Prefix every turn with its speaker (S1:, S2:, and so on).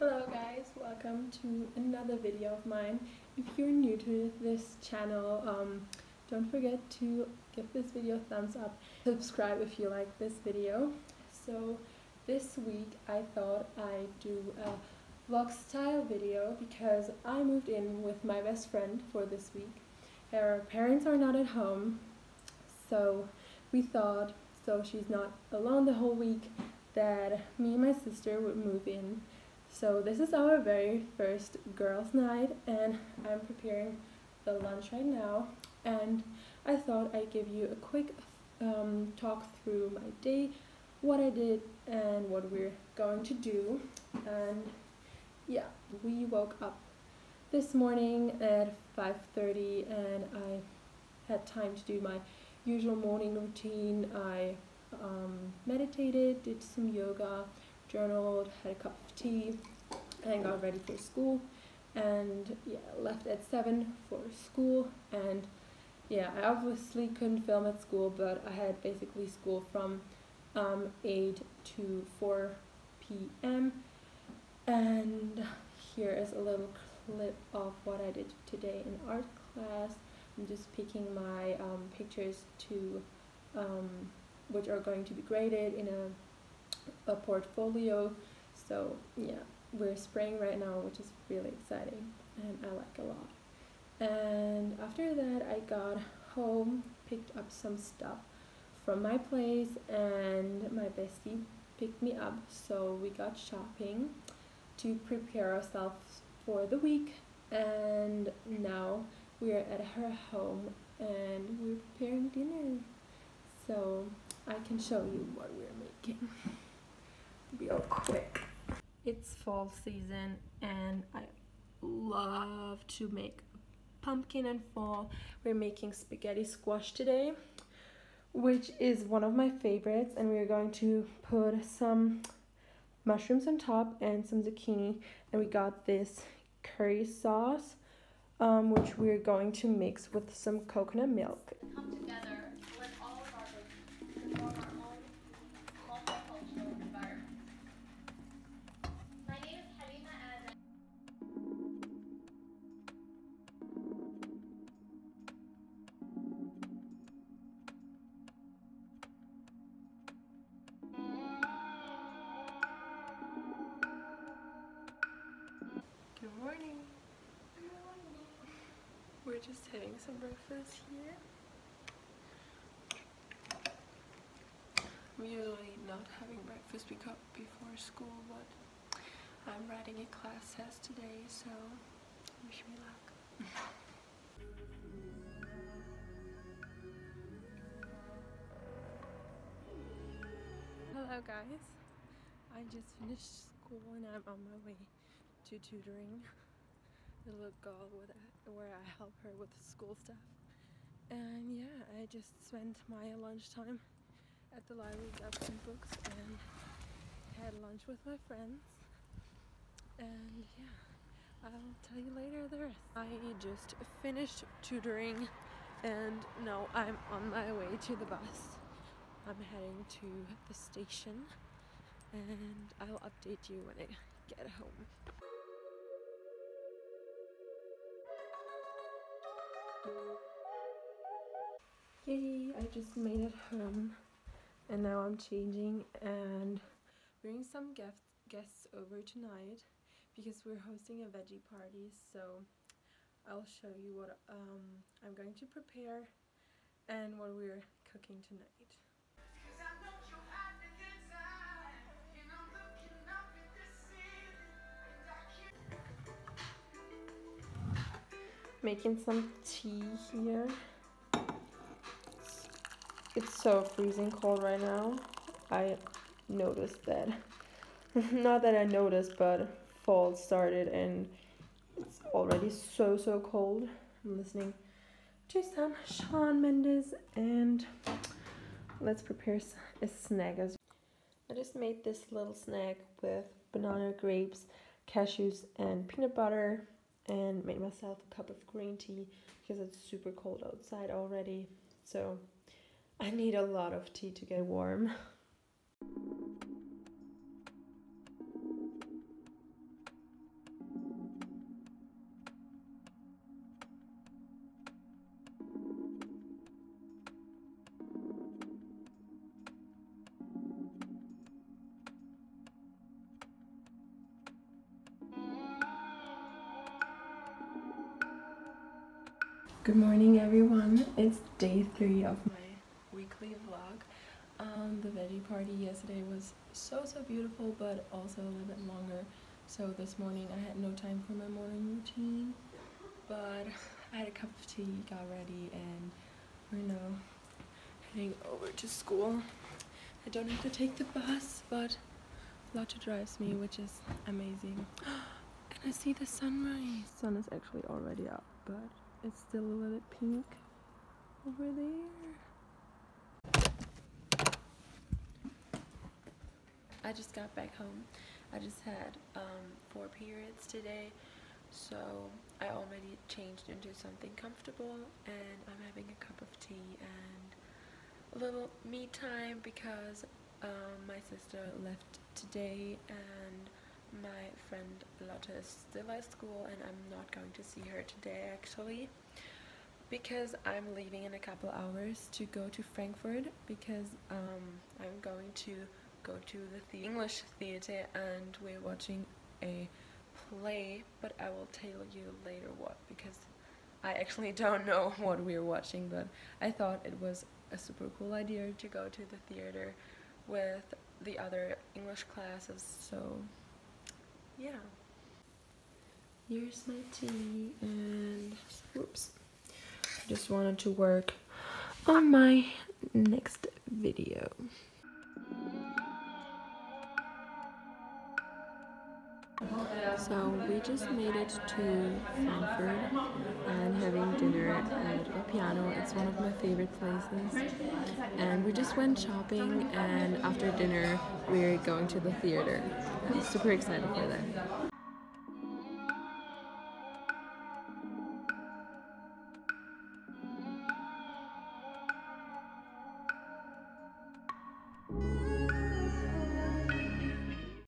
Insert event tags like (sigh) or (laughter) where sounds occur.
S1: Hello guys, welcome to another video of mine. If you're new to this channel, um, don't forget to give this video a thumbs up. Subscribe if you like this video. So this week I thought I'd do a vlog style video because I moved in with my best friend for this week. Her parents are not at home, so we thought, so she's not alone the whole week, that me and my sister would move in. So this is our very first girls' night and I'm preparing the lunch right now and I thought I'd give you a quick um, talk through my day, what I did and what we're going to do and yeah, we woke up this morning at 5.30 and I had time to do my usual morning routine. I um, meditated, did some yoga, journaled, had a cup of tea, and got ready for school. And yeah, left at 7 for school. And yeah, I obviously couldn't film at school, but I had basically school from um, 8 to 4 p.m. And here is a little clip of what I did today in art class. I'm just picking my um, pictures to um, which are going to be graded in a, a portfolio. So yeah, we're spraying right now, which is really exciting and I like a lot. And after that, I got home, picked up some stuff from my place, and my bestie picked me up. So we got shopping to prepare ourselves for the week. And now we're at her home and we're preparing dinner. So I can show you what we're making (laughs) real quick. It's fall season and I love to make pumpkin and fall. We're making spaghetti squash today, which is one of my favorites and we're going to put some mushrooms on top and some zucchini and we got this curry sauce um, which we're going to mix with some coconut milk. We're just having some breakfast here. I'm usually not having breakfast before school, but I'm writing a class test today, so wish me luck. (laughs) Hello guys, I just finished school and I'm on my way to tutoring the little girl where I help her with school stuff. And yeah, I just spent my lunchtime at the library, got some books, and had lunch with my friends. And yeah, I'll tell you later the rest. I just finished tutoring and now I'm on my way to the bus. I'm heading to the station and I'll update you when I get home. Yay, I just made it home and now I'm changing and bringing some guests over tonight because we're hosting a veggie party so I'll show you what um, I'm going to prepare and what we're cooking tonight. Making some tea here. It's so freezing cold right now. I noticed that. (laughs) Not that I noticed, but fall started and it's already so, so cold. I'm listening to some Shawn Mendes and let's prepare a snack as well. I just made this little snack with banana, grapes, cashews, and peanut butter and made myself a cup of green tea because it's super cold outside already. So I need a lot of tea to get warm. (laughs) Good morning everyone. It's day three of my weekly vlog. Um, the veggie party yesterday was so so beautiful but also a little bit longer. So this morning I had no time for my morning routine. But (laughs) I had a cup of tea, got ready and we're now heading over to school. I don't have to take the bus but Lotte drives me which is amazing. (gasps) and I see the sunrise. The sun is actually already up but it's still a little bit pink over there. I just got back home. I just had um, four periods today, so I already changed into something comfortable and I'm having a cup of tea and a little me time because um, my sister left today and my friend Lotte is still at school and I'm not going to see her today actually because I'm leaving in a couple hours to go to Frankfurt because um, I'm going to go to the, the English theater and we're watching a play but I will tell you later what because I actually don't know (laughs) what we're watching but I thought it was a super cool idea to go to the theater with the other English classes so yeah. Here's my tea and whoops. I just wanted to work on my next video. So we just made it to Frankfurt and having dinner at Vapiano. It's one of my favorite places. And we just went shopping and after dinner we're going to the theater. I'm super excited for that.